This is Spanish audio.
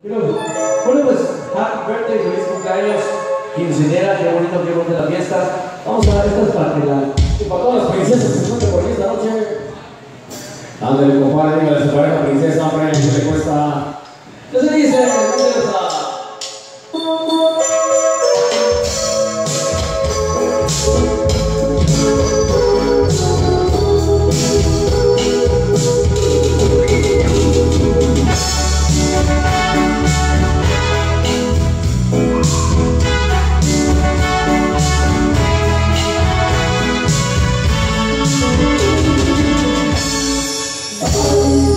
Bueno, pues, happy birthday, feliz cumpleaños, quinceañera, qué bonito, qué bonita la fiesta. Vamos a dar estas para que la... Y para todas las princesas que se encuentran por aquí esta noche. Ándale, compadre, dígale a su pareja princesa, hombre, que le cuesta Oh.